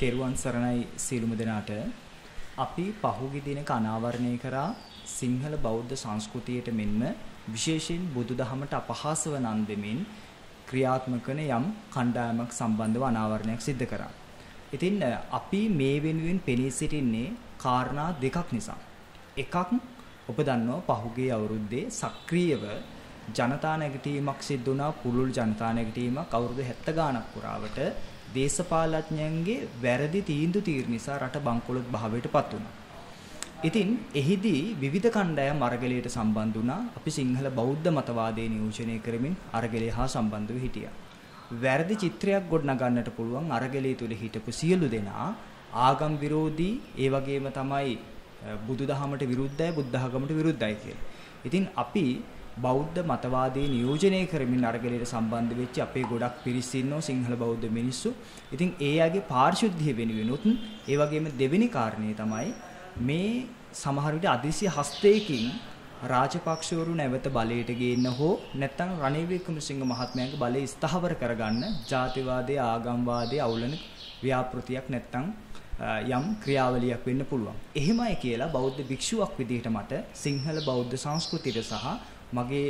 තෙරුවන් සරණයි සියලුම දෙනාට අපි පහුගිය දිනක අනාවරණය කරා සිංහල බෞද්ධ සංස්කෘතියට මෙන්ම විශේෂයෙන් බුදුදහමට අපහාස වන අන්දමින් ක්‍රියාත්මක වන යම් කණ්ඩායමක් සම්බන්ධව අනාවරණයක් සිද්ධ කරා. ඉතින් අපි මේ වෙනුවෙන් පෙනී සිටින්නේ කාරණා දෙකක් නිසා. එකක් ඔබ දන්නවා පහුගිය අවුරුද්දේ සක්‍රීයව ජනතා නැගිටීමක් සිද්ධ වුණා පුළුල් ජනතා නැගිටීමක් අවුරුදු 70 ගාණක් පුරාවට දේශපාලඥයන්ගේ වැරදි තීන්දුව తీර නිසා රට බංකොලොත් භාවයටපත් වුණා. ඉතින් එහිදී විවිධ කණ්ඩායම් අරගලයට සම්බන්ධ වුණා. අපි සිංහල බෞද්ධ මතවාදයේ නියෝජනය කරමින් අරගලය හා සම්බන්ධව හිටියා. වැරදි චිත්‍රයක් ගොඩනගන්නට පුළුවන් අරගලයේ තුල හිටපු සියලු දෙනා ආගම් විරෝධී ඒ වගේම තමයි බුදුදහමට විරුද්ධයි බුද්ධඝමට විරුද්ධයි කියලා. ඉතින් අපි බෞද්ධ මතවාදයේ නියෝජනය කරමින් අරගලයට සම්බන්ධ වෙච්ච අපේ ගොඩක් පිරිස් ඉන්නෝ සිංහල බෞද්ධ මිනිස්සු. ඉතින් ඒ අයගේ පාරිශුද්ධිය වෙනුවෙනුත් ඒ වගේම දෙවෙනි කාරණේ තමයි මේ සමහර විට අදිසි හස්තයකින් රාජපක්ෂවරු නැවත බලයට ගේන්න හෝ නැත්නම් රනිල් වික්‍රමසිංහ මහත්මයාගේ බලය ස්ථාවර කරගන්න ජාතිවාදයේ ආගම්වාදයේ අවුලන ව්‍යාපෘතියක් නැත්නම් යම් ක්‍රියාවලියක් වෙන්න පුළුවන්. එහෙමයි කියලා බෞද්ධ භික්ෂුවක් විදිහට මට සිංහල බෞද්ධ සංස්කෘතියට සහ මගේ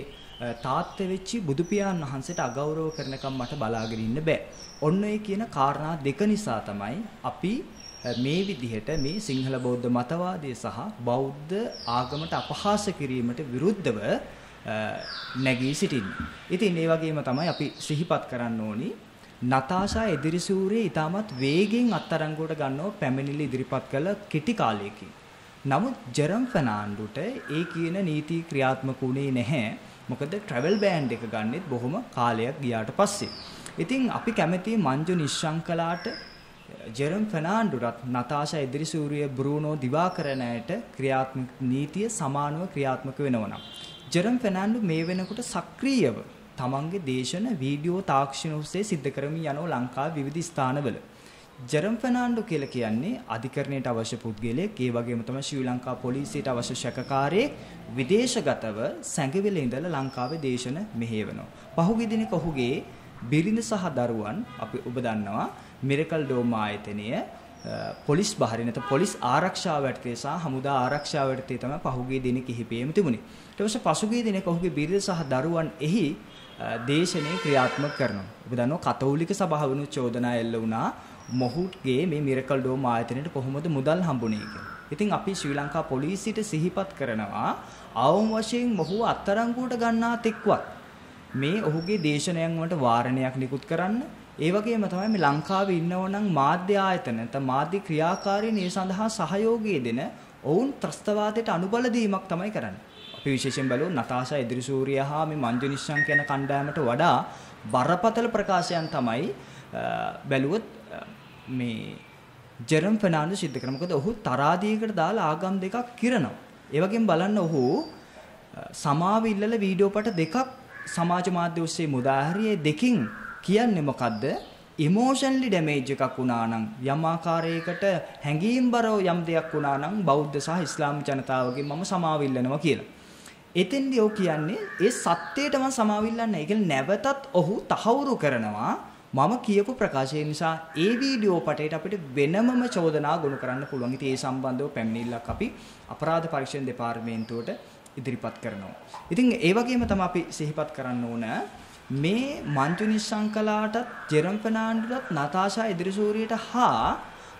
තාත්ත වෙච්චි බුදු පියාණන් වහන්සේට අගෞරව කරනකම් මට බලාගෙන ඉන්න බෑ. ඔන්න ඔය කියන කාරණා දෙක නිසා තමයි අපි මේ විදිහට මේ සිංහල බෞද්ධ මතවාදය සහ බෞද්ධ ආගමට අපහාස කිරීමට විරුද්ධව නැගී සිටින්නේ. ඉතින් ඒ වගේම තමයි අපි සිහිපත් කරන්න ඕනි නතාෂා එදිරිසූරිය ඊටමත් වේගෙන් අත්අඩංගුවට ගන්නව පැමිණිලි ඉදිරිපත් කළ කෙටි කාලයකින්. නමුත් ජෙරම් ෆර්නාන්ඩුට ඒ කියන නීති ක්‍රියාත්මක වුණේ නැහැ. මොකද ට්‍රැවල් බෑන්ඩ් එක ගන්නෙත් බොහොම කාලයක් ගියාට පස්සේ. ඉතින් අපි කැමති මංජු නිශ්ශංකලාට ජෙරම් ෆර්නාන්ඩුරත් නතාෂා එදිරිසූරිය බ්‍රූනෝ දිවාකරණයට ක්‍රියාත්මක නීතිය සමානව ක්‍රියාත්මක වෙනවා නම් ජෙරම් ෆර්නාන්ඩු මේ වෙනකොට සක්‍රීයව තමන්ගේ දේශන වීඩියෝ තාක්ෂණ ඔස්සේ සිද්ධ කරමින් යනවා ලංකාවේ විවිධ ස්ථානවල. ජෙරම් ෆර්නාන්ඩෝ කියලා කියන්නේ අධිකරණයට අවශ්‍ය පුද්ගලයෙක් ඒ වගේම තමයි ශ්‍රී ලංකා පොලිසියට අවශ්‍ය ශකකාරයෙක් විදේශගතව සැඟවිලා ඉඳලා ලංකාවේ දේශන මෙහෙයවනවා. පහුගිය දිනක ඔහුගේ බිරිඳ සහ දරුවන් අපි ඔබ දන්නවා මිරකල් ඩෝම ආයතනය පොලිස් බහරේ නැත්නම් පොලිස් ආරක්ෂාව යටතේ සහ හමුදා ආරක්ෂාව යටතේ තමයි පහුගිය දින කිහිපෙම තිබුණේ. ඊට පස්සේ පසුගිය දිනක ඔහුගේ බිරිඳ සහ දරුවන් එහි දේශනේ ක්‍රියාත්මක කරනවා. ඔබ දන්නවා කතෝලික සභාවනුත් චෝදනා එල්ල වුණා මොහුගේ මේ මිරකල් ඩෝම් ආයතනයට කොහොමද මුදල් හම්බුනේ කියලා. ඉතින් අපි ශ්‍රී ලංකා පොලිසියට සිහිපත් කරනවා අවම වශයෙන් මොහුව අත්අඩංගුවට ගන්නා තෙක්වත් මේ ඔහුගේ දේශනයන් වලට වාරණයක් නිකුත් කරන්න ඒ වගේම තමයි මේ ලංකාවේ ඉන්නවනම් මාධ්‍ය ආයතන නැත්නම් මාධ්‍ය ක්‍රියාකාරීන් ඒ සඳහා සහයෝගය දෙන ඔවුන් ත්‍රස්තවාදයට අනුබල දීමක් තමයි කරන්නේ. අපි විශේෂයෙන් බලමු නතාෂා එදිරිසූරිය හා මේ මංජු නිශ්ශංක යන කණ්ඩායමට වඩා බරපතල ප්‍රකාශයන් තමයි බැලුවොත් මේ ජෙරම් ෆර්නාන්ඩෝ සිද්ධ කරා. මොකද ඔහු තරාදියකට දාලා ආගම් දෙකක් කිරනවා. ඒ වගේම බලන්න ඔහු සමාව ඉල්ලල වීඩියෝ පට දෙකක් සමාජ මාධ්‍ය ඔස්සේ මුදා හැරියේ දෙකින් කියන්නේ මොකද්ද? ඉමෝෂනලි ඩැමේජ් එකක් වුණා නම් යම් ආකාරයකට හැඟීම්බරව යම් දෙයක් වුණා නම් බෞද්ධ සහ ඉස්ලාම් ජනතාවගෙන් මම සමාව ඉල්ලනවා කියලා. එතෙන්දී ඔහු කියන්නේ ඒ සත්‍යයටම සමාව ඉල්ලන්නේ. ඒ කියන්නේ නැවතත් ඔහු තහවුරු කරනවා මම කියපු ප්‍රකාශය නිසා ඒ වීඩියෝ පටේට අපිට වෙනමම චෝදනා ගොනු කරන්න පුළුවන්. ඉතින් ඒ සම්බන්ධව පැමිණිල්ලක් අපි අපරාධ පරීක්ෂණ දෙපාර්තමේන්තුවට ඉදිරිපත් කරනවා. ඉතින් ඒ වගේම තමයි අපි සිහිපත් කරන්න ඕන මේ මන්තු නිශ්ශංකලාටත් ජෙරම් ෆර්නාන්ඩෝටත් නතාෂා එදිරිසූරියට හා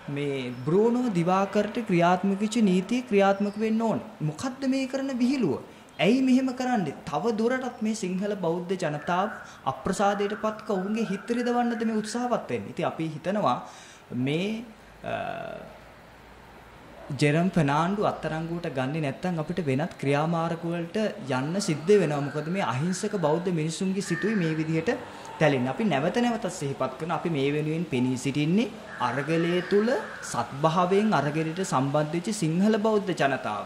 මේ බ්‍රූනෝ දිවාකරට ක්‍රියාත්මක වෙච්ච නීතිය ක්‍රියාත්මක වෙන්න ඕන. මොකද්ද මේ කරන විහිළුව? ඇයි මෙහෙම කරන්නේ? තව දුරටත් මේ සිංහල බෞද්ධ ජනතාව අප්‍රසාදයටපත් කවුන්ගේ හිත රිදවන්නද මේ උත්සාහවත් වෙන්නේ. ඉතින් අපි හිතනවා මේ ජෙරම් ෆර්නාන්ඩු අත්තරංගුවට ගන්නේ නැත්නම් අපිට වෙනත් ක්‍රියාමාර්ග වලට යන්න සිද්ධ වෙනවා. මොකද මේ අහිංසක බෞද්ධ මිනිසුන්ගේ සිතුයි මේ විදිහට තැලෙන්නේ. අපි නැවත නැවතත් සිහිපත් කරන අපි මේ වෙනුවෙන් පෙනී සිටින්නේ අරගලයේ තුල සත්භාවයෙන් අරගලයට සම්බන්ධ වෙච්ච සිංහල බෞද්ධ ජනතාව.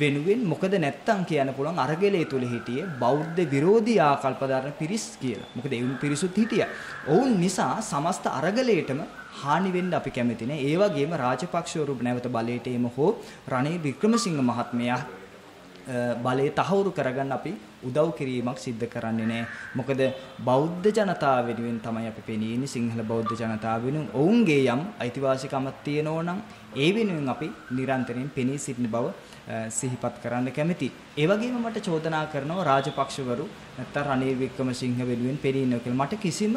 වෙනුවෙන් මොකද නැත්තම් කියන්න පුළුවන් අරගලයේ තුල හිටියේ බෞද්ධ විරෝධී ආකල්පදාරන පිරිස් කියලා. මොකද ඒ පිරිසුත් හිටියා. ඔවුන් නිසා සමස්ත අරගලයටම හානි වෙන්න අපි කැමති නෑ. ඒ වගේම රාජපක්ෂවරු නැවත බලයට එම හෝ රනිල් වික්‍රමසිංහ මහත්මයා බලය තහවුරු කරගන්න අපි උදව් කිරීමක් සිද්ධ කරන්නේ නැහැ. මොකද බෞද්ධ ජනතාව වෙනුවෙන් තමයි අපි පෙනීන්නේ සිංහල බෞද්ධ ජනතාව වෙනුවෙන් ඔවුන්ගේ යම් අයිතිවාසිකමක් තියෙනෝ නම් ඒ වෙනුවෙන් අපි නිරන්තරයෙන් පෙනී සිටින බව සිහිපත් කරන්න කැමැති. ඒ වගේම මට චෝදනා කරනවා රාජපක්ෂවරු නැත්නම් රනිල් වික්‍රමසිංහ වෙනුවෙන් පෙනී ඉන්නවා කියලා. මට කිසිම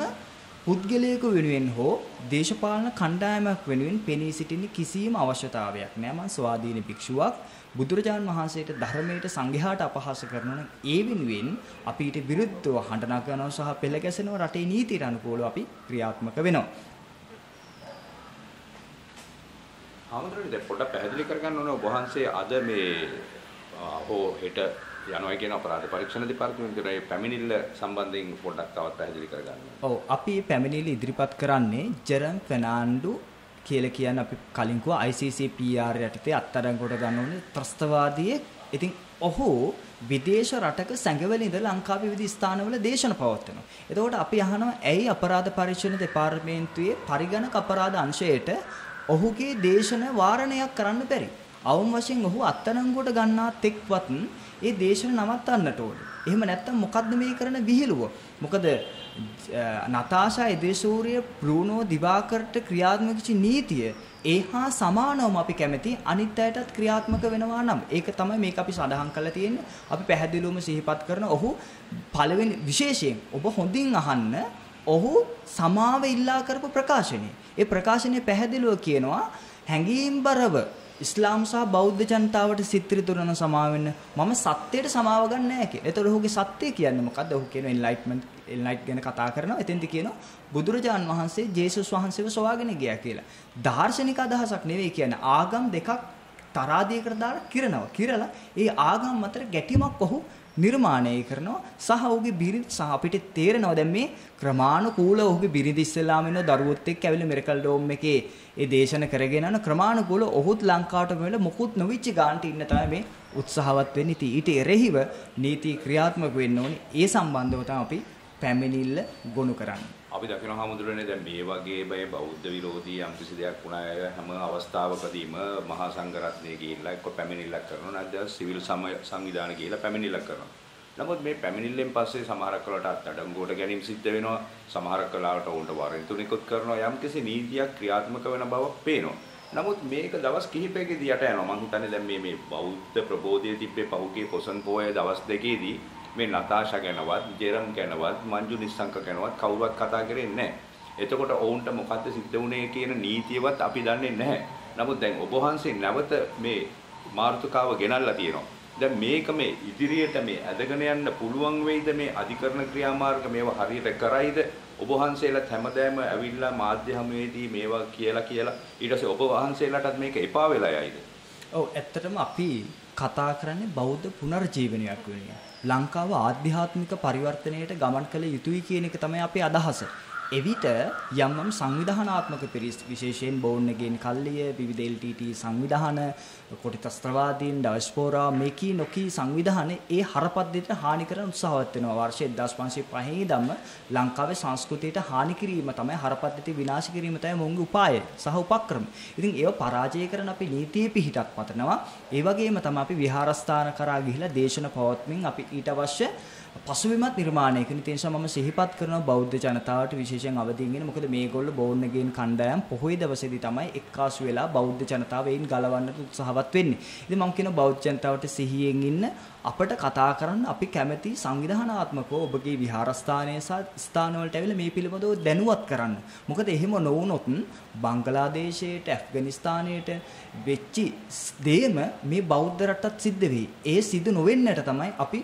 පුද්ගලයෙකු වෙනුවෙන් හෝ දේශපාලන කණ්ඩායමක් වෙනුවෙන් පෙනී සිටින්න කිසිම අවශ්‍යතාවයක් නෑ. මම ස්වාධීන භික්ෂුවක් බුදුරජාන් වහන්සේට ධර්මයට සංඝයාට අපහාස කරනවා නම් ඒ වෙනුවෙන් අපිට විරුද්ධව හඬ නගනවා සහ පෙළ ගැසෙනවා රටේ නීතියට අනුකූලව අපි ක්‍රියාත්මක වෙනවා. ආමතුරුනි දැන් පොඩ්ඩක් පැහැදිලි කරගන්න ඕනේ ඔබ වහන්සේ අද මේ හෝ හෙට යනවා කියන අපරාධ පරීක්ෂණ දෙපාර්තමේන්තුවේ පැමිණිල්ල සම්බන්ධයෙන් පොඩ්ඩක් තවත් පැහැදිලි කරගන්න. ඔව් අපි පැමිණිල්ල ඉදිරිපත් කරන්නේ ජෙරම් ෆෙර්නාන්ඩු කියලා කියන්නේ අපි කලින් කිව්වා ICCPR යටතේ අත්අඩංගුවට ගන්න ඕනේ ත්‍රස්තවාදියෙක්. ඉතින් ඔහු විදේශ රටක සැඟවල ඉඳලා ලංකාවේ විවිධ ස්ථානවල දේශන පවත්වනවා. එතකොට අපි අහනවා ඇයි අපරාධ පරීක්ෂණ දෙපාර්තමේන්තුවේ පරිගණක අපරාධ අංශයට ඔහුගේ දේශන වාරණයක් කරන්න බැරි. අවුම් වශයෙන් ඔහු අත්අඩංගුවට ගන්නාත් එක්වත් ඒ දේශන නවත්තන්නට ඕනේ. එහෙම නැත්නම් මොකද්ද මේ කරන විහිළුව? මොකද නතාෂා එදේසූරිය බ්‍රූනෝ දිවාකරට ක්‍රියාත්මක වෙච්ච නීතිය ඒහා සමානවම අපි කැමති අනිත් අයටත් ක්‍රියාත්මක වෙනවා නම් ඒක තමයි මේක අපි සඳහන් කරලා තියෙන්නේ. අපි පැහැදිලිවම සිහිපත් කරන ඔහු පළවෙනි විශේෂයෙන් ඔබ හොඳින් අහන්න ඔහු සමාව ඉල්ලා කරපු ප්‍රකාශනය. ඒ ප්‍රකාශනය පැහැදිලිව කියනවා හැඟීම්බරව ඉස්ලාම් සහ බෞද්ධ ජනතාවට සිත්‍රිත කරන සමාව වෙන්න මම සත්‍යයට සමාව ගන්න නැහැ කියලා. ඒතකොට ඔහුගේ සත්‍ය කියන්නේ මොකද්ද? ඔහු කියන එන්ලයිට්මන්ට් එන්ලයිට් ගැන කතා කරනවා. එතෙන්දි කියනවා බුදුරජාන් වහන්සේ ජේසුස් වහන්සේව සොයාගෙන ගියා කියලා. දාර්ශනික අදහසක් නෙවෙයි කියන්නේ ආගම් දෙකක් තරාදියකට දාලා කිරනවා. කිරලා ඒ ආගම් අතර ගැටීමක් ඔහු නිර්මාණය කරනවා සහ ඔහුගේ බිරිඳ සහ අපිට තේරෙනවා දැන් මේ ක්‍රමානුකූල ඔහුගේ බිරිඳ ඉස්සෙල්ලාම ඉන්න දරුවොත් එක්ක ඇවිල්ලා මිරකල් ඩෝම් එකේ ඒ දේශන කරගෙන යන ක්‍රමානුකූල ඔහුත් ලංකාවට වෙල මොකුත් නොවිච්ච ගාන්ට ඉන්න තමයි මේ උත්සාහවත් වෙන්නේ. ඉතින් ඊට එරෙහිව නීති ක්‍රියාත්මක වෙන්න ඕනේ. ඒ සම්බන්ධව තමයි අපි පැමිණිල්ල ගොනු කරන්නේ. අපි දකිනවා හමුදුරනේ දැන් මේ වගේ බය බෞද්ධ විරෝධී යම් කිසි දෙයක් වුණා හැම අවස්ථාවකදීම මහා සංඝරත්නය ගිහිල්ලා එක්ක පැමිණිල්ලක් කරනවා නැත්නම් සිවිල් සංවිධාන ගිහිල්ලා පැමිණිල්ලක් කරනවා. නමුත් මේ පැමිණිල්ලෙන් පස්සේ සමහරක් වෙලාවට අත්අඩංගුවට ගැනීම සිද්ධ වෙනවා. සමහරක් වෙලාවට උන්ට වරෙන්තු නිකුත් කරනවා. යම් කිසි නීතියක් ක්‍රියාත්මක වෙන බවක් පේනවා. නමුත් මේක දවස් කිහිපයකදී යට යනවා. මම හිතන්නේ දැන් මේ මේ බෞද්ධ ප්‍රබෝධයේ තිබ්බේ පහුගිය පොසන් පොයේ දවස් දෙකේදී මේ නතාෂා ගැනවත්, ජෙරම් ගැනවත්, මංජු නිස්සංක ගැනවත් කවුරුවත් කතා කරන්නේ නැහැ. එතකොට ඔවුන්ට මොකද්ද සිද්ධ වුනේ කියන නීතියවත් අපි දන්නේ නැහැ. නමුත් දැන් ඔබ වහන්සේ නැවත මේ මාර්තුකාව ගෙනල්ලා තියෙනවා. දැන් මේක මේ ඉදිරියට මේ ඇදගෙන යන්න පුළුවන් වෙයිද මේ අධිකරණ ක්‍රියාමාර්ග මේවා හරියට කරයිද ඔබ වහන්සේලාත් හැමදාම ඇවිල්ලා මාධ්‍ය හමුවේදී මේවා කියලා කියලා ඊට පස්සේ ඔබ වහන්සේලාටත් මේක එපා වෙලා යයිද? ඔව් ඇත්තටම අපි කතා කරන්නේ බෞද්ධ පුනර්ජීවනයක් වෙනුවෙන්. ලංකාව ආධ්‍යාත්මික පරිවර්තනයට ගමන් කළ යුතුයි කියන එක තමයි අපේ අදහස. එවිට යම් යම් සංවිධානාත්මක පිරිස් විශේෂයෙන් බෝන් එකෙන් කල්ලිය විවිධ LTT සංවිධාන කොටිතස්ත්‍රවාදීන් ඩයස්පෝරා මේකී නොකී සංවිධාන ඒ හරපද්ධතියට හානි කරන උත්සාහවත් වෙනවා වර්ෂ 1505 ඉඳන්ම ලංකාවේ සංස්කෘතියට හානි කිරීම තමයි හරපද්ධතිය විනාශ කිරීම තමයි මොන්ගේ උපාය සහ උපක්‍රම. ඉතින් ඒව පරාජය කරන අපි නීතියේ පිහිටක් පතනවා. ඒ වගේම තමයි අපි විහාරස්ථාන කරා ගිහිලා දේශන පවත්මින් අපි ඊට අවශ්‍ය පසුබිමත් නිර්මාණය කරන ඒ නිසා මම සිහිපත් කරනවා බෞද්ධ ජනතාවට විශේෂයෙන් අවදීන් ඉන්න මොකද මේගොල්ලෝ බෝන් එකෙන් කණ්ඩායම් පොහොය දවසේදී තමයි එක්කාසු වෙලා බෞද්ධ ජනතාව එයින් ගලවන්නට උත්සාහවත් වෙන්නේ. ඉතින් මම කියනවා බෞද්ධ ජනතාවට සිහියෙන් ඉන්න අපට කතා කරන්න අපි කැමැති සංවිධානාත්මකව ඔබගේ විහාරස්ථානයේ සහ ස්ථානවලට ඇවිල්ලා මේ පිළිබඳව දැනුවත් කරන්න. මොකද එහෙම නොවුනොත් බංගලාදේශයට, ඇෆ්ගනිස්තානයට වෙච්චි දේම මේ බෞද්ධ රටත් සිද්ධ වෙයි. ඒ සිදු නොවෙන්නට තමයි අපි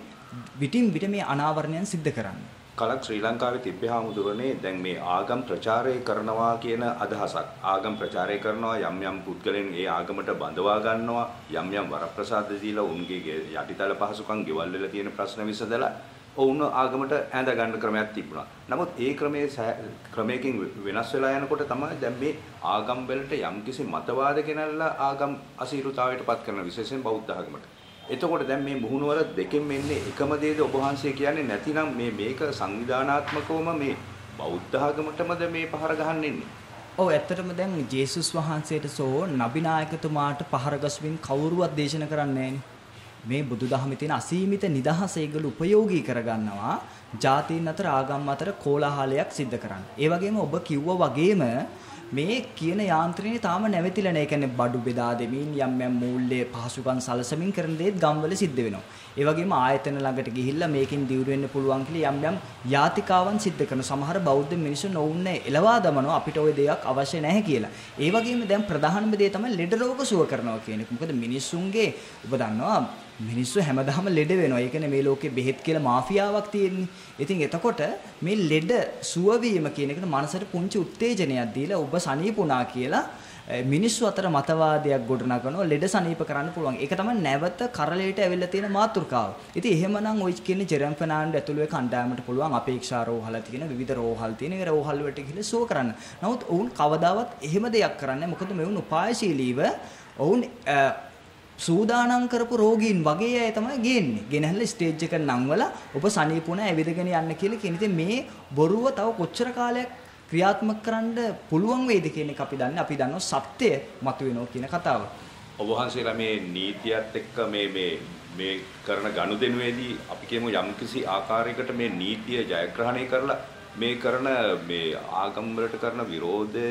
විටින් විට මේ අනාවරණයන් සිද්ධ කරන්නේ. කලක් ශ්‍රී ලංකාවේ තිබ්බේ හාමුදුරනේ දැන් මේ ආගම් ප්‍රචාරය කරනවා කියන අදහසක්. ආගම් ප්‍රචාරය කරනවා යම් යම් පුද්ගලයන් ඒ ආගමට බඳවා ගන්නවා යම් යම් වරප්‍රසාද දීලා උන්ගේ යටිතල පහසුකම් ගෙවල් වල තියෙන ප්‍රශ්න විසඳලා ඔවුන් ආගමට ඇඳ ගන්න ක්‍රමයක් තිබුණා. නමුත් ඒ ක්‍රමයේ ක්‍රමයකින් වෙනස් වෙලා යනකොට තමයි දැන් මේ ආගම් වලට යම්කිසි මතවාද ගෙනල්ලා ආගම් අසීරුතාවයට පත් කරන විශේෂයෙන් බෞද්ධ ආගමට. එතකොට දැන් මේ මුහුණුවර දෙකෙන් මෙන්නේ එකම දේද ඔබ වහන්සේ කියන්නේ නැතිනම් මේ මේක සංවිධානාත්මකවම මේ බෞද්ධ ආගමටමද මේ පහර ගහන්න ඉන්නේ? ඔව් ඇත්තටම දැන් ජේසුස් වහන්සේට සෝ නබිනායකතුමාට පහර ගස්මින් කවුරුවත් දේශනා කරන්නේ මේ බුදුදහමේ තියෙන අසීමිත නිදහස ඒගොල්ලෝ උපයෝගී කරගන්නවා ජාතීන් අතර ආගම් අතර කෝලාහලයක් සිද්ධ කරන්න. ඒ වගේම ඔබ කිව්වා වගේම මේ කියන යාන්ත්‍රණය තාම නැවතිලා නැහැ. ඒ කියන්නේ බඩු බෙදා දෙමින් යම් යම් මූල්‍ය පහසුකම් සලසමින් කරන දේත් ගම්වල සිද්ධ වෙනවා. ඒ වගේම ආයතන ළඟට ගිහිල්ලා මේකෙන් දියුණු වෙන්න පුළුවන් කියලා යම් යම් යාතිකාවන් සිද්ධ කරන සමහර බෞද්ධ මිනිසුන් ඔවුන් එලවා දමනවා අපිට ওই දෙයක් අවශ්‍ය නැහැ කියලා. ඒ වගේම දැන් ප්‍රධානම දේ තමයි ලෙඩ රෝග සුව කරනවා කියන එක. මොකද මිනිසුන්ගේ ඔබ දන්නවා මිනිස්සු හැමදාම ලෙඩ වෙනවා. ඒ කියන්නේ මේ ලෝකේ බෙහෙත් කියලා මාෆියාවක් තියෙන්නේ. ඉතින් එතකොට මේ ලෙඩ සුවවීම කියන එකට මනසට පුංචි උත්තේජනයක් දීලා ඔබ සනීපුණා කියලා මිනිස්සු අතර මතවාදයක් ගොඩනගනවා ලෙඩ සනීප කරන්න පුළුවන්. ඒක තමයි නැවත කරලයට ඇවිල්ලා තියෙන මාතෘකාව. ඉතින් එහෙමනම් ওই කියන්නේ ජෙරම් ෆර්නාන්ඩෝ ඇතුළේ කණ්ඩායමට පුළුවන් අපේක්ෂා රෝහල තියෙන විවිධ රෝහල් තියෙන ඒ රෝහල් වලට ගිහලා සුව කරන්න. නමුත් ඔවුන් කවදාවත් එහෙම දෙයක් කරන්නේ මොකද මෙවුන් උපායශීලීව ඔවුන් සූදානම් කරපු රෝගීන් වගේ අය තමයි ගේන්නේ. ගෙනහැල්ලා ස්ටේජ් එක නංවලා ඔබ සනීපුණ ඇවිදගෙන යන්න කියලා කියන ඉතින් මේ බොරුව තව කොච්චර කාලයක් ක්‍රියාත්මක කරන්න පුළුවන් වේද කියන එක අපි දන්නේ. අපි දන්නවා සත්‍ය මතුවෙනවා කියන කතාව. ඔබ වහන්සේලා මේ නීතියත් එක්ක මේ මේ මේ කරන ගනුදෙනුවේදී අපි කියමු යම්කිසි ආකාරයකට මේ නීතිය ජයග්‍රහණය කරලා මේ කරන මේ ආගම් වලට කරන විරෝධය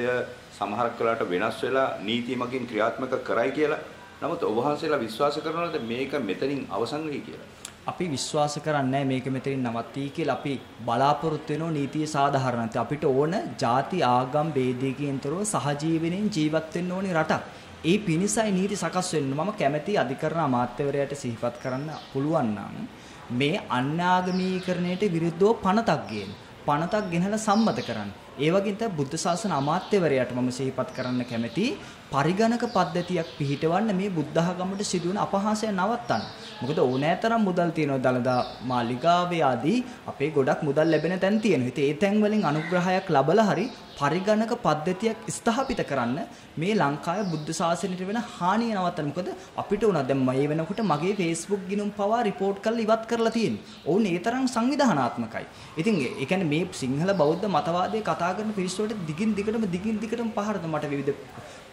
සමහරක් වෙලාවට වෙනස් වෙලා නීති මගින් ක්‍රියාත්මක කරයි කියලා නමුත් ඔබ වහන්සේලා විශ්වාස කරනවද මේක මෙතනින් අවසන් වෙයි කියලා? අපි විශ්වාස කරන්නේ මේක මෙතනින් නවත්තී කියලා අපි බලාපොරොත්තු වෙනෝ නීතිය සාධාරණත්වය අපිට ඕන ಜಾති ආගම් ભેදයකින් තොරව සහජීවණයෙන් ජීවත් වෙන්න ඕනි රටක්. ඒ පිණිසයි නීති සකස් වෙන්න. මම කැමැති අධිකරණ අමාත්‍යවරයාට සිහිපත් කරන්න පුළුවන් නම් මේ අන්‍යාගමීකරණයට විරුද්ධව පනතක් ගේන්න. පනතක් ගෙනහැලා සම්මත කරන්න. ඒ වගේම තමයි බුද්ධ ශාසන අමාත්‍යවරයාට මම සිහිපත් කරන්න කැමැති පරිගණක පද්ධතියක් පිහිටවන්න මේ බුද්ධ ආගමට සිදුවන අපහාසය නවත්තන්න. මොකද ඕනෑතරම් මුදල් තියෙනවා දලදා මාලිගාවේ ආදී අපේ ගොඩක් මුදල් ලැබෙන තැන් තියෙනවා. ඉතින් ඒ තැන් වලින් අනුග්‍රහයක් ලැබලා හරි පරිගණක පද්ධතියක් ස්ථාපිත කරන්න මේ ලංකාවේ බුද්ධ ශාසනයට වෙන හානිය නවත්තන්න. මොකද අපිට උනා දැන් මේ වෙනකොට මගේ Facebook ගිනුම් පවා report කරලා ඉවත් කරලා තියෙන්නේ. ඔවුන් ඒ තරම් සංවිධානාත්මකයි. ඉතින් ඒ කියන්නේ මේ සිංහල බෞද්ධ මතවාදයේ කතා කරන පිරිස වලට දිගින් දිගටම දිගින් දිගටම පහරද මට විවිධ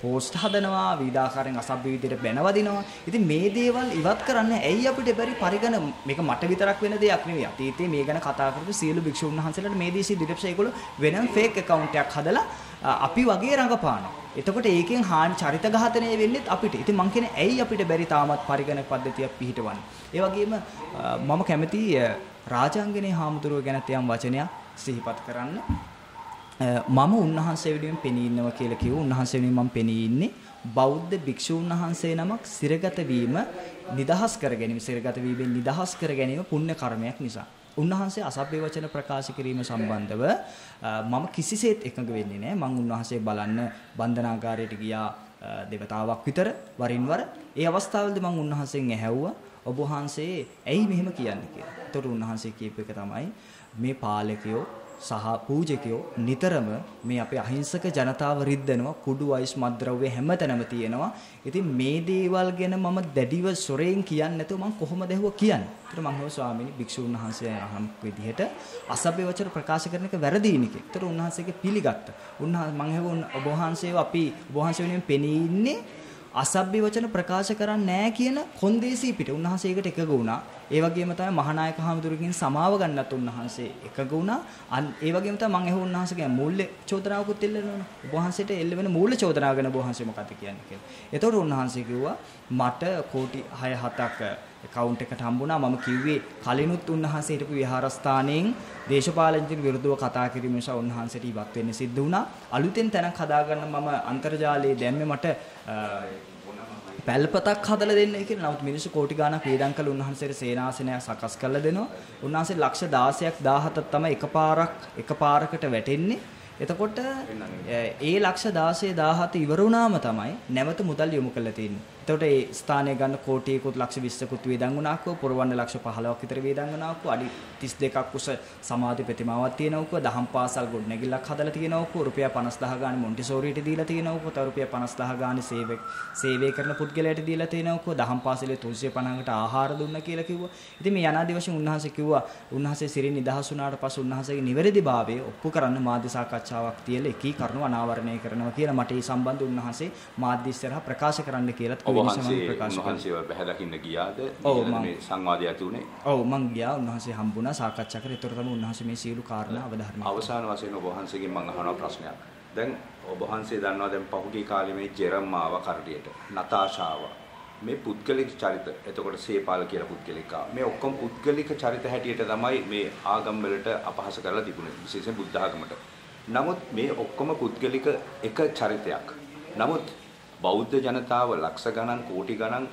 පෝස්ට් හදනවා විවිධාකාරයෙන් අසභ්‍ය විදිහට බැනවදිනවා. ඉතින් මේ දේවල් ඉවත් කරන්න ඇයි අපිට බැරි පරිගණ මේක මට විතරක් වෙන දෙයක් නෙවෙයි. අතීතයේ මේ ගැන කතා කරපු සියලු භික්ෂුන් වහන්සේලාට මේ දේශී දිරප්ෂ ඒගොල්ලෝ වෙනම ෆේක් account එකක් හදලා අපි වගේ රඟපානවා. එතකොට ඒකෙන් හානි චරිත ඝාතනය වෙන්නේ අපිට. ඉතින් මං කියන්නේ ඇයි අපිට බැරි තාමත් පරිගණක පද්ධතියක් පිළිහිටවන්නේ. ඒ වගේම මම කැමති රාජාංගනේ හාමුදුරුව ගැන යම් වචනයක් සිහිපත් කරන්න. මම උන්වහන්සේ වෙනුවෙන් පෙනී ඉන්නවා කියලා කිව්ව උන්වහන්සේ වෙනුවෙන් මම පෙනී ඉන්නේ බෞද්ධ භික්ෂූන් වහන්සේ නමක් සිරගත වීම නිදහස් කර ගැනීම සිරගත වීමෙන් නිදහස් කර ගැනීම පුණ්‍ය කර්මයක් නිසා. උන්වහන්සේ අසභ්‍ය වචන ප්‍රකාශ කිරීම සම්බන්ධව මම කිසිසේත් එකඟ වෙන්නේ නැහැ. මම උන්වහන්සේ බලන්න බන්ධනාගාරයට ගියා දෙවතාවක් විතර වරින් වර. ඒ අවස්ථාවලදී මම උන්වහන්සේගෙන් ඇහැව්වා ඔබ වහන්සේ ඇයි මෙහෙම කියන්නේ? කියලා. ඒතකොට උන්වහන්සේ කියපු එක තමයි මේ පාලකයෝ සහ පූජකයෝ නිතරම මේ අපේ අහිංසක ජනතාව රිද්දනවා කුඩු වයිස් මද්ද්‍රව්‍ය හැමතැනම තියෙනවා. ඉතින් මේ දේවල් ගැන මම දැඩිව සොරෙන් කියන්නේ නැතුව මම කොහොමද ඇහුවා කියන්නේ. ඒතර මම හෝ ස්වාමීනි භික්ෂුන් වහන්සේ අහම් විදිහට අසභ්‍ය වචන ප්‍රකාශ කරන එක වැරදීන එක. ඒතර උන්වහන්සේගේ පිළිගත්තා. උන්වහන්සේ මම ඇහුවා ඔබ වහන්සේව අපි ඔබ වහන්සේ වෙනුවෙන් පෙනී ඉන්නේ අසභ්‍ය වචන ප්‍රකාශ කරන්නේ නැහැ කියන කොන්දේසි පිට උන්වහන්සේකට එකග වුණා. ඒ වගේම තමයි මහානායක හාමුදුරුවකින් සමාව ගන්නත් උන්වහන්සේ එකග වුණා. ඒ වගේම තමයි මම එහු උන්වහන්සේගේ මූල්‍ය චෝදනාවකුත් එල්ලනවා. උන්වහන්සේට එල්ල වෙන මූල්‍ය චෝදනාව ගැන උන්වහන්සේ මොකක්ද කියන්නේ කියලා. එතකොට උන්වහන්සේ කිව්වා මට කෝටි 6 7ක් account එකට හම්බුණා මම කිව්වේ කලිනුත් උන්වහන්සේ හිටපු විහාරස්ථානයෙන් දේශපාලනඥයින් විරුද්ධව කතා කිරීම නිසා උන්වහන්සේට ඉවත් වෙන්න සිද්ධ වුණා අලුතෙන් තැනක් හදාගන්න මම අන්තර්ජාලයේ දැම්මේ මට පැල්පතක් හදලා දෙන්න කියලා. නමුත් මිනිස්සු කෝටි ගාණක් වේදම් කළ උන්වහන්සේට සේනාසනයක් සකස් කරලා දෙනවා. උන්වහන්සේ ලක්ෂ 16ක් 17ක් තමයි එකපාරක් එකපාරකට වැටෙන්නේ. එතකොට ඒ ලක්ෂ 16 17 ඉවර වුණාම තමයි නැවත මුදල් යොමු කරලා තියෙන්නේ. එතකොට ඒ ස්ථානය ගන්න කෝටියකුත් ලක්ෂ 20කුත් වේදන් වුණාකෝ පුරවන්න ලක්ෂ 15ක් විතර වේදන් වුණාකෝ අඩි 32ක් උස සමාධි ප්‍රතිමාවක් තියෙනවකෝ දහම් පාසල් ගොඩනැගිල්ලක් හදලා තියෙනවකෝ රුපියල් 50000 ගානේ මොන්ටිසෝරියට දීලා තියෙනවකෝ තව රුපියල් 50000 ගානේ සේවය සේවය කරන පුද්ගලයාට දීලා තියෙනවකෝ දහම් පාසලේ 350කට ආහාර දුන්නා කියලා කිව්වා. ඉතින් මේ යනාදි වශයෙන් උන්වහන්සේ කිව්වා උන්වහන්සේ සිරින් නිදහස් වුණාට පස්සේ උන්වහන්සේගේ නිවැරදිභාවය ඔප්පු කරන්න මාධ්‍ය සාකච්ඡා සාකච්ඡාවක් තියලා එකී කරුණු අනාවරණය කරනවා කියලා මට ඒ සම්බන්ධ උන්වහන්සේ මාධ්‍ය ඉස්සරහා ප්‍රකාශ කරන්න කියලාත් ඔබ වහන්සේ බැහැ දකින්න ගියාද? මේ සංවාදය ඇති උනේ. ඔව් මං ගියා උන්වහන්සේ හම්බුණා සාකච්ඡා කරේ ඒතර තමයි උන්වහන්සේ මේ සියලු කාරණා අවධාරණය අවසාන වශයෙන් ඔබ වහන්සේගෙන් මම අහන ප්‍රශ්නයක්. දැන් ඔබ වහන්සේ දන්නවා දැන් පහුගිය කාලේ මේ ජෙරම් ආව කරටියට නතාෂාව මේ පුද්ගලික චරිත. එතකොට සේපාල කියලා පුද්ගලික මේ ඔක්කොම පුද්ගලික චරිත හැටියට තමයි මේ ආගම් වලට අපහාස කරලා තිබුණේ විශේෂයෙන් බුද්ධ ආගමට. නමුත් මේ ඔක්කොම පුද්ගලික එක චරිතයක්. නමුත් බෞද්ධ ජනතාව ලක්ෂ ගණන් කෝටි ගණන්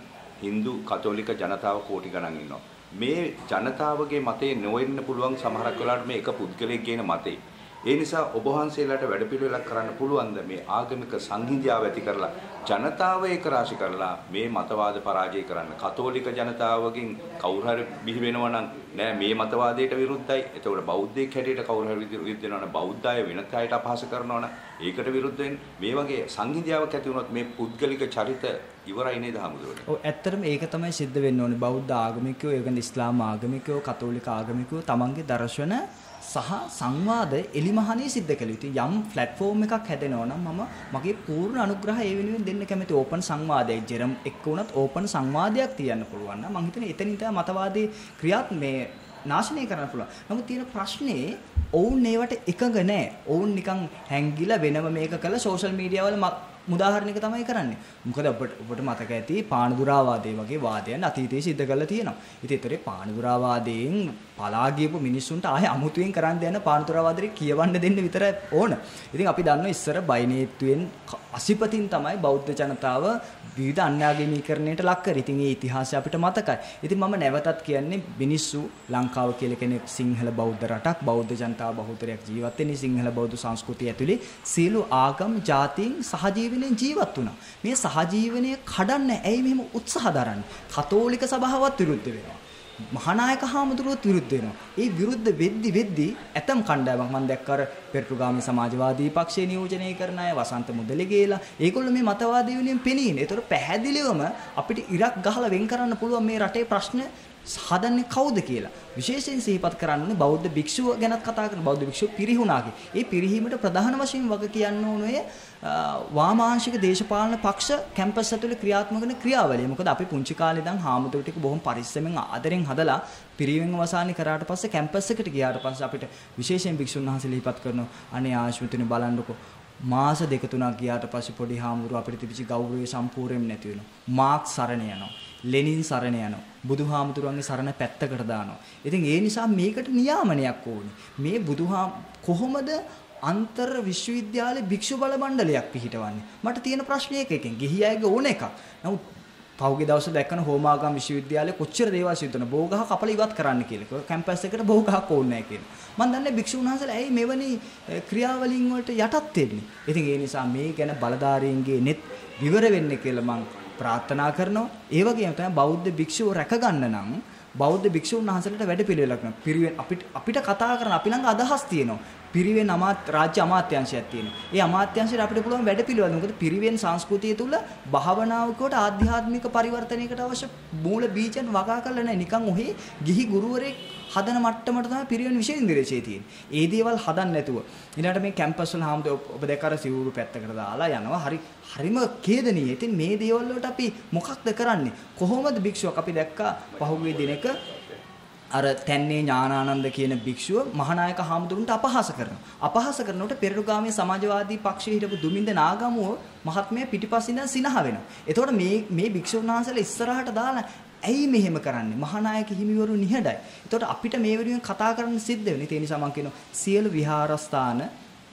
Hindu කතෝලික ජනතාව කෝටි ගණන් ඉන්නවා. මේ ජනතාවගේ මතේ නොවෙන්න පුළුවන් සමහරක් වෙලාවට මේ එක පුද්ගලයෙක් කියන මතේ ඒ නිසා ඔබ වහන්සේලාට වැඩපිළිවෙලක් කරන්න පුළුවන්ද මේ ආගමික සංහිඳියාව ඇති කරලා ජනතාව ඒක රාශි කරලා මේ මතවාද පරාජය කරන්න. කතෝලික ජනතාවගෙන් කවුරු හරි බිහි වෙනවා නම් නෑ මේ මතවාදයට විරුද්ධයි. එතකොට බෞද්ධයෙක් හැටියට කවුරු හරි විරුද්ධ වෙනවා නම් බෞද්ධ අය වෙනත් අයට අපහාස කරනවා නම් ඒකට විරුද්ධ වෙන්න. මේ වගේ සංහිඳියාවක් ඇති වුණොත් මේ පුද්ගලික චරිත ඉවරයි නේද හමුදුරනේ ඔව් ඇත්තටම ඒක තමයි සිද්ධ වෙන්න ඕනේ. බෞද්ධ ආගමිකයෝ ඒ කියන්නේ ඉස්ලාම ආගමිකයෝ කතෝලික ආගමිකයෝ තමන්ගේ දර්ශන සහ සංවාද එලිමහනේ සිද්ධ කළ යුතුයි. යම් platform එකක් හැදෙනවා නම් මම මගේ පූර්ණ අනුග්‍රහය ඒ වෙනුවෙන් දෙන්න කැමති ඕපන් සංවාදයක්. ජෙරම් එක්ක වුණත් ඕපන් සංවාදයක් තියන්න පුළුවන් නම් මම හිතන්නේ එතනින් තමයි මතවාදී ක්‍රියාත් මේ නාශනය කරන්න පුළුවන්. නමුත් තියෙන ප්‍රශ්නේ ඔවුන් ඒවට එකඟ නැහැ. ඔවුන් නිකන් හැංගිලා වෙනම මේක කළ සෝෂල් මීඩියා වල උදාහරණයක තමයි කරන්නේ. මොකද ඔබට ඔබට මතක ඇති පානදුරාවාදයේ වගේ වාදයන් අතීතයේ සිද්ධ කරලා තියෙනවා. ඉතින් ඒතරේ පානදුරාවාදයෙන් පලා ගියපු මිනිස්සුන්ට ආයේ අමුතුවෙන් කරන්න දෙන්න පානදුරාවාදේ කියවන්න දෙන්න විතරයි ඕන. ඉතින් අපි දන්නවා ඉස්සර බයිනේත්තුවෙන් අසිපතින් තමයි බෞද්ධ ජනතාව විවිධ අන්‍යාගමීකරණයට ලක් කරේ. ඉතින් ඒ ඉතිහාසය අපිට මතකයි. ඉතින් මම නැවතත් කියන්නේ මිනිස්සු ලංකාව කියලා කෙනෙක් සිංහල බෞද්ධ රටක් බෞද්ධ ජනතාව බහුතරයක් ජීවත් වෙන්නේ සිංහල බෞද්ධ සංස්කෘතිය ඇතුලේ සියලු ආගම් ජාතීන් සහජීවනයෙන් ජීවත් වුණා. මේ සහජීවනය කඩන්න ඇයි මෙහෙම උත්සාහ දරන්නේ? කතෝලික සභාවත් විරුද්ධ වෙනවා. මහානායක හාමුදුරුවොත් විරුද්ධ වෙනවා. ඒ විරුද්ධ වෙද්දි වෙද්දි ඇතම් කණ්ඩායමක් මම දැක්ක අර පෙරටුගාමී සමාජවාදී පක්ෂය නියෝජනය කරන අය වසන්ත මුදලිගේලා ඒගොල්ලෝ මේ මතවාදී වෙනුවෙන් පෙනීනේ. ඒතර පැහැදිලිවම අපිට ඉරක් ගහලා වෙන් කරන්න පුළුවන් මේ රටේ ප්‍රශ්න හදන්නේ කවුද කියලා. විශේෂයෙන් සිහිපත් කරන්නේ බෞද්ධ භික්ෂුව ගැනත් කතා කරන බෞද්ධ භික්ෂුව පිරිහුණාගේ. ඒ පිරිහීමට ප්‍රධාන වශයෙන් වග කියන්න ඕනේ වාමාංශික දේශපාලන පක්ෂ කැම්පස් ඇතුලේ ක්‍රියාත්මක කරන ක්‍රියාවලිය. මොකද අපි පුංචි කාලේ ඉඳන් හාමුදුරු ටික බොහොම පරිස්සමෙන් ආදරෙන් හදලා පිරිවෙන් වසානි කරාට පස්සේ කැම්පස් එකට ගියාට පස්සේ අපිට විශේෂයෙන් භික්ෂුන් වහන්සේ ලිහිපත් කරනවා අනේ ආශ්‍රිතනේ බලන්නකෝ මාස දෙක තුනක් ගියාට පස්සේ පොඩි හාමුදුරුව අපිට තිබිච්ච ගෞරවය සම්පූර්ණයෙන්ම නැති වෙනවා. මාක් සරණ යනවා. ලෙනින් සරණ යනවා. බුදුහාමුදුරන්ගේ සරණ පැත්තකට දානවා. ඉතින් ඒ නිසා මේකට නියාමනයක් ඕනේ. මේ බුදුහා කොහොමද අන්තර් විශ්වවිද්‍යාලේ භික්ෂු බල මණ්ඩලයක් පිහිටවන්නේ? මට තියෙන ප්‍රශ්නේ එකකින්. ගිහි අයගේ ඕන එකක්. නමුත් පහුගිය දවස්වල දැක්කන හෝමාගම් විශ්වවිද්‍යාලයේ කොච්චර දේවල් සිදුන බෝගහ කපලා ඉවත් කරන්න කියලා. කැම්පස් එකට බෝගහක් ඕනේ නැහැ කියලා. මම දන්නේ භික්ෂුන් වහන්සේලා ඇයි මෙවැනි ක්‍රියාවලින් වලට යටත් වෙන්නේ. ඉතින් ඒ නිසා මේ ගැන බලධාරීන්ගේ net විවර වෙන්න කියලා මම ප්‍රාර්ථනා කරනවා. ඒ වගේම තමයි බෞද්ධ භික්ෂුව රැකගන්න නම් බෞද්ධ භික්ෂුන් වහන්සේලාට වැඩපිළිවෙලක් නෑ. පිරිවෙන් අපිට අපිට කතා කරන අපි ළඟ අදහස් තියෙනවා. පිරිවෙන් අමාත් රාජ්‍ය අමාත්‍යාංශයක් තියෙනවා. ඒ අමාත්‍යාංශයට අපිට පුළුවන් වැඩපිළිවෙල. මොකද පිරිවෙන් සංස්කෘතිය තුල භාවනාවකට ආධ්‍යාත්මික පරිවර්තනයකට අවශ්‍ය මූල බීජන් වගා කරලා නැහැ. නිකන් ඔහේ ගිහි ගුරුවරයෙක් හදන මට්ටමට තමයි පිරිවෙන් විශේෂ ඉන්දිරේෂයේ තියෙන්නේ. ඒ දේවල් හදන්න නැතුව. ඊළඟට මේ කැම්පස් වල හැමෝම ඔබ දැක්ක අර සිවුරු පැත්තකට දාලා යනවා. හරි හරිම ඛේදනීය. ඉතින් මේ දේවල් වලට අපි මොකක්ද කරන්නේ? කොහොමද භික්ෂුවක් අපි දැක්කා පහුගිය දිනක අර තැන්නේ ඥානානන්ද කියන භික්ෂුව මහානායක හාමුදුරන්ට අපහාස කරනවා. අපහාස කරනකොට පෙරළුගාමී සමාජවාදී පක්ෂයේ හිටපු දුමින්ද නාගමුව මහත්මයා පිටිපස්සින් ඉඳන් සිනහ වෙනවා. එතකොට මේ මේ භික්ෂුන් වහන්සේලා ඉස්සරහට දාලා ඇයි මෙහෙම කරන්නේ? මහානායක හිමිවරු නිහඬයි. එතකොට අපිට මේ වෙනුවෙන් කතා කරන්න සිද්ධ වෙන්නේ. ඒ නිසා මම කියනවා සියලු විහාරස්ථාන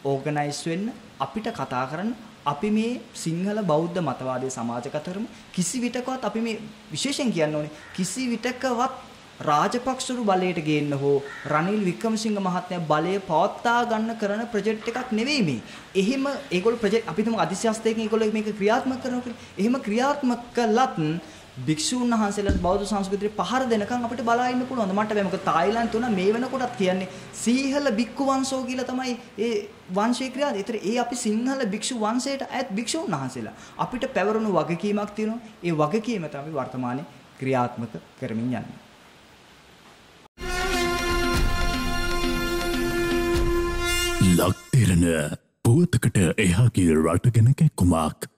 ඕගනයිස් වෙන්න අපිට කතා කරන්න අපි මේ සිංහල බෞද්ධ මතවාදී සමාජගත කරමු කිසි විටකවත් අපි මේ විශේෂයෙන් කියන්න ඕනේ කිසි විටකවත් රාජපක්ෂරු බලයට ගේන්න හෝ රනිල් වික්‍රමසිංහ මහත්මයා බලය පවත්වා ගන්න කරන ප්‍රොජෙක්ට් එකක් නෙවෙයි මේ. එහෙම ඒගොල්ලෝ ප්‍රොජෙක්ට් අපි තුමු අධිශාස්ත්‍රයෙන් ඒගොල්ලෝ මේක ක්‍රියාත්මක කරනවා කියලා. එහෙම ක්‍රියාත්මක කළත් භික්ෂූන් වහන්සේලාට බෞද්ධ සංස්කෘතියට පහර දෙනකන් අපිට බලා ඉන්න පුළුවන්. මට බෑ මොකද තායිලන්ත තුන මේ වෙනකොටත් කියන්නේ සීහල බික්කු වංශෝ කියලා තමයි ඒ වංශේ ක්‍රියාව. ඒතර ඒ අපි සිංහල භික්ෂු වංශයට අයත් භික්ෂූන් වහන්සේලා. අපිට පැවරුණු වගකීමක් තියෙනවා. ඒ වගකීම තමයි වර්තමානයේ ක්‍රියාත්මක කරමින් යන්නේ. ලක් දෙරන පුවතකට එහාගේ රට ගැන කැක්කුමක්